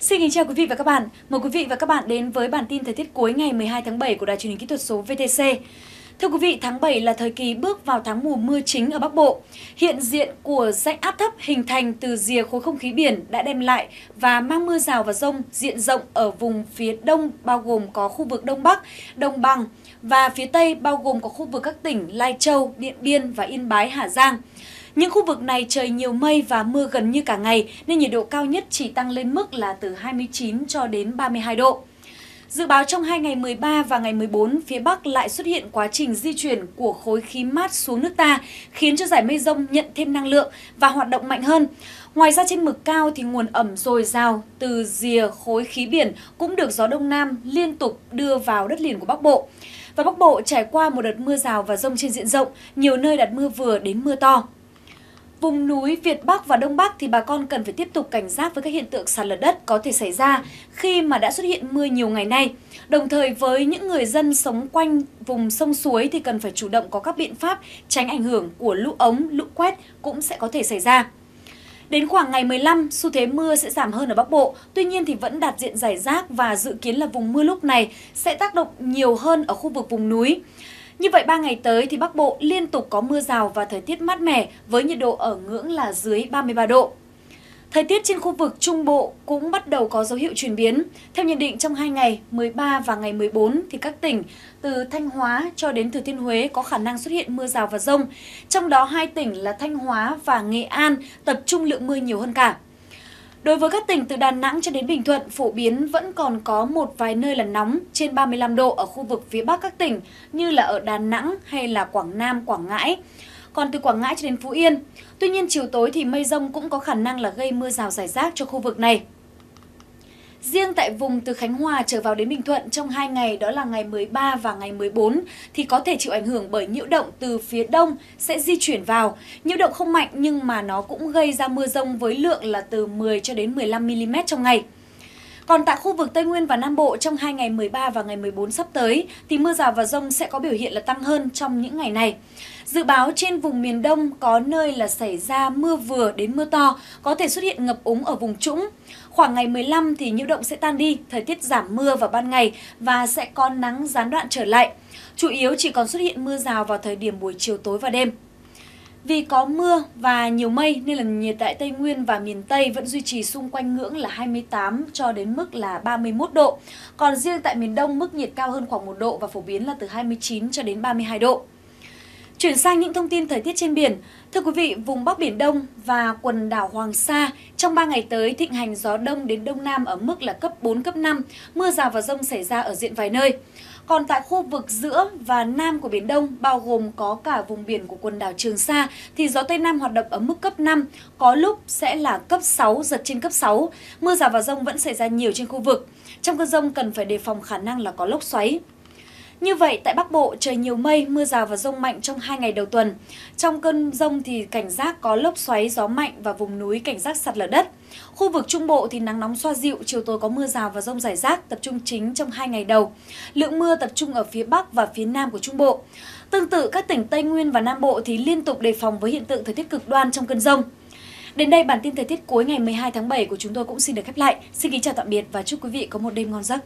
Xin kính chào quý vị và các bạn. Mời quý vị và các bạn đến với bản tin thời tiết cuối ngày 12 tháng 7 của Đài truyền hình kỹ thuật số VTC. Thưa quý vị, tháng 7 là thời kỳ bước vào tháng mùa mưa chính ở Bắc Bộ. Hiện diện của rãnh áp thấp hình thành từ rìa khối không khí biển đã đem lại và mang mưa rào và rông diện rộng ở vùng phía đông bao gồm có khu vực Đông Bắc, Đồng Bằng và phía Tây bao gồm có khu vực các tỉnh Lai Châu, Điện Biên và Yên Bái, Hà Giang. Những khu vực này trời nhiều mây và mưa gần như cả ngày nên nhiệt độ cao nhất chỉ tăng lên mức là từ 29 cho đến 32 độ. Dự báo trong hai ngày 13 và ngày 14, phía Bắc lại xuất hiện quá trình di chuyển của khối khí mát xuống nước ta, khiến cho giải mây rông nhận thêm năng lượng và hoạt động mạnh hơn. Ngoài ra trên mực cao thì nguồn ẩm dồi dào từ rìa khối khí biển cũng được gió đông nam liên tục đưa vào đất liền của Bắc Bộ. Và Bắc Bộ trải qua một đợt mưa rào và rông trên diện rộng, nhiều nơi đạt mưa vừa đến mưa to. Vùng núi Việt Bắc và Đông Bắc thì bà con cần phải tiếp tục cảnh giác với các hiện tượng sạt lở đất có thể xảy ra khi mà đã xuất hiện mưa nhiều ngày nay. Đồng thời với những người dân sống quanh vùng sông suối thì cần phải chủ động có các biện pháp tránh ảnh hưởng của lũ ống, lũ quét cũng sẽ có thể xảy ra. Đến khoảng ngày 15, xu thế mưa sẽ giảm hơn ở Bắc Bộ, tuy nhiên thì vẫn đạt diện giải rác và dự kiến là vùng mưa lúc này sẽ tác động nhiều hơn ở khu vực vùng núi. Như vậy 3 ngày tới thì Bắc Bộ liên tục có mưa rào và thời tiết mát mẻ với nhiệt độ ở ngưỡng là dưới 33 độ. Thời tiết trên khu vực Trung Bộ cũng bắt đầu có dấu hiệu chuyển biến. Theo nhận định trong 2 ngày 13 và ngày 14 thì các tỉnh từ Thanh Hóa cho đến Thừa Thiên Huế có khả năng xuất hiện mưa rào và rông. Trong đó hai tỉnh là Thanh Hóa và Nghệ An tập trung lượng mưa nhiều hơn cả. Đối với các tỉnh từ Đà Nẵng cho đến Bình Thuận, phổ biến vẫn còn có một vài nơi là nóng trên 35 độ ở khu vực phía Bắc các tỉnh như là ở Đà Nẵng hay là Quảng Nam, Quảng Ngãi. Còn từ Quảng Ngãi cho đến Phú Yên, tuy nhiên chiều tối thì mây rông cũng có khả năng là gây mưa rào rải rác cho khu vực này. Riêng tại vùng từ Khánh Hòa trở vào đến Bình Thuận trong hai ngày, đó là ngày 13 và ngày 14 thì có thể chịu ảnh hưởng bởi nhiễu động từ phía đông sẽ di chuyển vào. Nhiễu động không mạnh nhưng mà nó cũng gây ra mưa rông với lượng là từ 10 cho đến 15 mm trong ngày. Còn tại khu vực Tây Nguyên và Nam Bộ trong hai ngày 13 và ngày 14 sắp tới thì mưa rào và rông sẽ có biểu hiện là tăng hơn trong những ngày này. Dự báo trên vùng miền Đông có nơi là xảy ra mưa vừa đến mưa to, có thể xuất hiện ngập úng ở vùng trũng. Khoảng ngày 15 thì nhiễu động sẽ tan đi, thời tiết giảm mưa vào ban ngày và sẽ có nắng gián đoạn trở lại. Chủ yếu chỉ còn xuất hiện mưa rào vào thời điểm buổi chiều tối và đêm. Vì có mưa và nhiều mây nên là nhiệt tại Tây Nguyên và miền Tây vẫn duy trì xung quanh ngưỡng là 28 cho đến mức là 31 độ. Còn riêng tại miền Đông, mức nhiệt cao hơn khoảng 1 độ và phổ biến là từ 29 cho đến 32 độ. Chuyển sang những thông tin thời tiết trên biển. Thưa quý vị, vùng Bắc Biển Đông và quần đảo Hoàng Sa trong 3 ngày tới thịnh hành gió đông đến đông nam ở mức là cấp 4, cấp 5, mưa rào và rông xảy ra ở diện vài nơi. Còn tại khu vực giữa và nam của Biển Đông, bao gồm có cả vùng biển của quần đảo Trường Sa, thì gió Tây Nam hoạt động ở mức cấp 5, có lúc sẽ là cấp 6, giật trên cấp 6. Mưa rào và rông vẫn xảy ra nhiều trên khu vực. Trong cơn rông cần phải đề phòng khả năng là có lốc xoáy. Như vậy, tại Bắc Bộ, trời nhiều mây, mưa rào và rông mạnh trong hai ngày đầu tuần. Trong cơn rông thì cảnh giác có lốc xoáy, gió mạnh và vùng núi cảnh giác sạt lở đất. Khu vực Trung Bộ thì nắng nóng xoa dịu, chiều tối có mưa rào và rông rải rác, tập trung chính trong hai ngày đầu. Lượng mưa tập trung ở phía Bắc và phía Nam của Trung Bộ. Tương tự các tỉnh Tây Nguyên và Nam Bộ thì liên tục đề phòng với hiện tượng thời tiết cực đoan trong cơn rông. Đến đây bản tin thời tiết cuối ngày 12 tháng 7 của chúng tôi cũng xin được khép lại. Xin kính chào tạm biệt và chúc quý vị có một đêm ngon giấc.